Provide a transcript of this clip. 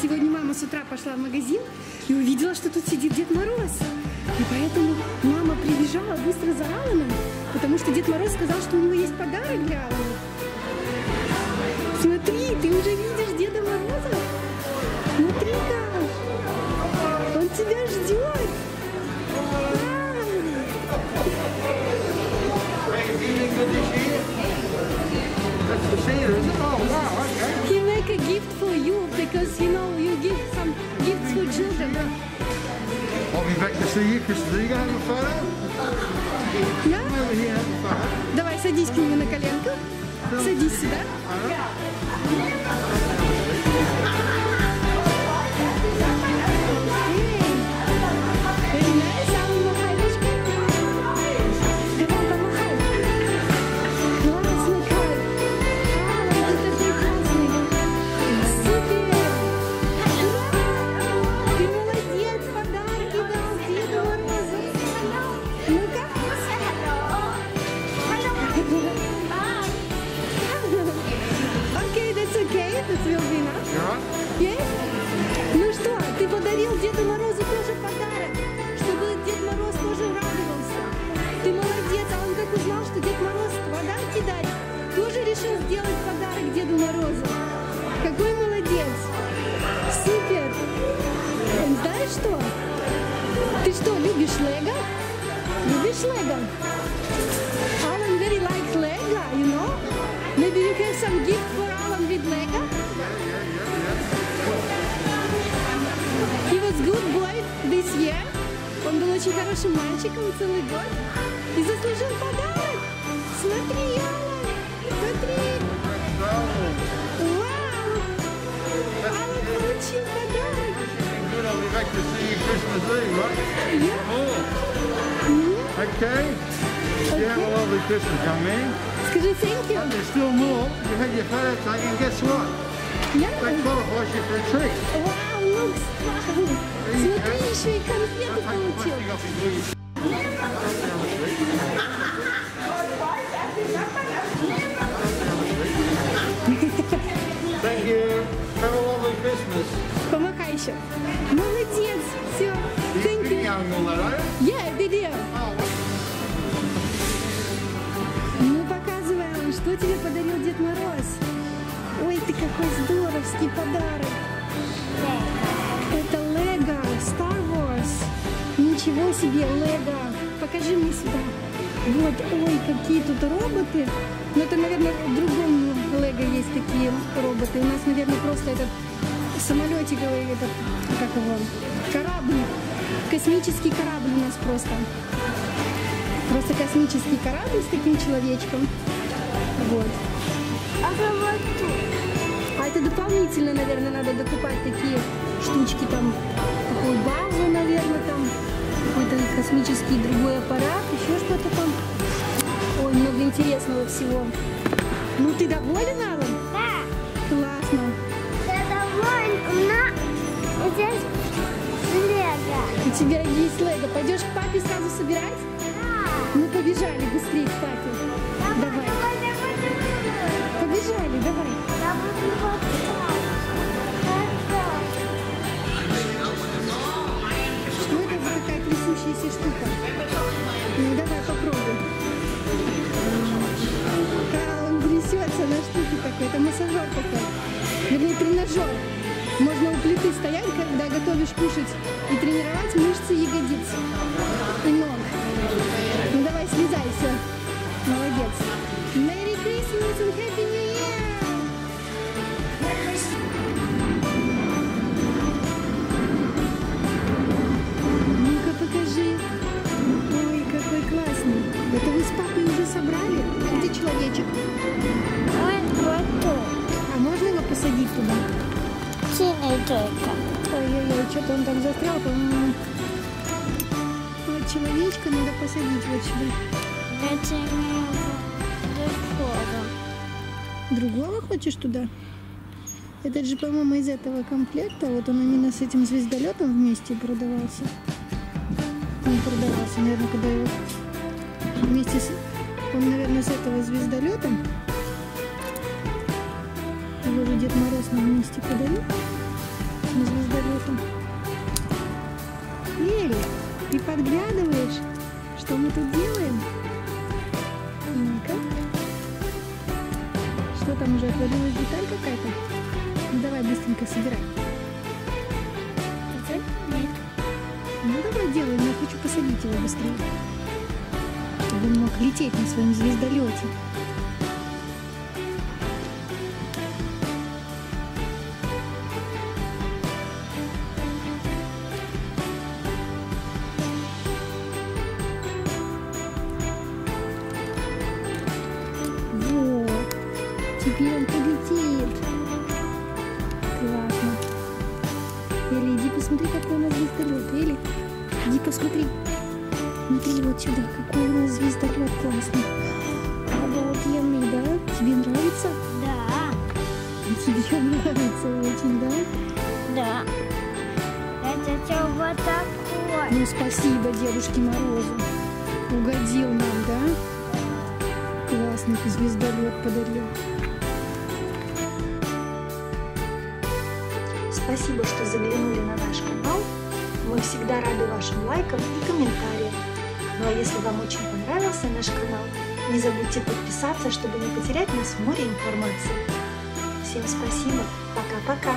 Сегодня мама с утра пошла в магазин и увидела, что тут сидит Дед Мороз. И поэтому мама прибежала быстро за Аланом, потому что Дед Мороз сказал, что у него есть подарок для Алана. Смотри, ты уже видишь Деда Мороза? Смотри-ка, он тебя ждет. That's gift for you because you know you give some gifts for children. I'll be back to see you, Chris. Are you going to have a photo? Yeah? Come over here have a photo. Давай садись к нему на коленку. Садись сюда. Very Деду Морозу тоже подарок, чтобы Дед Мороз тоже радовался. Ты молодец, а он как узнал, что Дед Мороз подарки дарит, тоже решил сделать подарок Деду Морозу. Какой молодец! Супер! Знаешь что? Ты что, любишь Лего? Любишь Лего? Alan very likes Lego, you know? Maybe you have some gift for Alan with Lego? this year. Он был очень хорошим мальчиком целый год и заслужил подарок. Смотри, Алан, смотри. Вау! Алан получил подарок. Good, I'll be back to see you Christmas Eve, right? Yeah. Oh, М? okay. You have a lovely Christmas, young man. Скажи thank you. And there's still more. You had your photo taken, guess what? Yeah. That qualifies you for a treat. Вау, Fun. Смотри, еще и the получил. Thank you. Have a lovely Christmas. Помахай еще. Молодец. Все. Thank you. Yeah, video. Показывай, Алан, что тебе подарил Дед Мороз? Ой, ты какой здоровский подарок. Ничего себе, Лего. Покажи мне сюда. Вот, ой, какие тут роботы. Ну, это, наверное, в другом Лего есть такие роботы. У нас, наверное, просто этот самолетик, ой, этот, как его, корабль. Космический корабль у нас просто. Просто космический корабль с таким человечком. Вот. А это дополнительно, наверное, надо докупать такие штучки там, такую базу, наверное, там, какой-то космический другой аппарат, еще что-то там. Ой, много интересного всего. Ну, ты доволен, Алан? Да, Классно. я доволен. У нас здесь Лего. У тебя есть лего. Пойдешь к папе сразу собирать? Да. Ну, побежали быстрее к папе. Давай. Побежали, давай. Я буду 200 штука. Ну, давай попробуем. Да, он грязнется на штуке такой. Это массажер такой. Вернее, тренажер. Можно у плиты стоять, когда готовишь кушать, и тренировать мышцы ягодиц и ног. Ну давай, слезай, все. Молодец. Merry Christmas and Happy Только. Ой-ой-ой, что-то он там застрял, по-моему. Вот человечка надо посадить вот сюда. Это не другого. Другого хочешь туда? Этот же, по-моему, из этого комплекта. Вот он именно с этим звездолетом вместе продавался. Он продавался, наверное, когда его вместе с... Он, наверное, с этого звездолета. Его же Дед Мороз нам вместе подарил. Нашим звездолетом. Элли, ты подглядываешь, что мы тут делаем? Ну-ка. Что там уже отвалилась деталь какая-то? Ну давай быстренько собирай. Нет. Ну давай делаем, я хочу посадить его быстрее. Чтобы он мог лететь на своем звездолете. Он полетит. Классно. Эли, иди посмотри, какой у нас звездолет. Эли, иди посмотри. Смотри вот сюда, какой у нас звездолет классный. Обалденный, да? Тебе нравится? Да. Тебе нравится очень, да? Да. Это что вот такое? Ну, спасибо Дедушке Морозу. Угодил нам, да? Классный звездолет подарил. Спасибо, что заглянули на наш канал. Мы всегда рады вашим лайкам и комментариям. Ну а если вам очень понравился наш канал, не забудьте подписаться, чтобы не потерять нас в море информации. Всем спасибо. Пока-пока.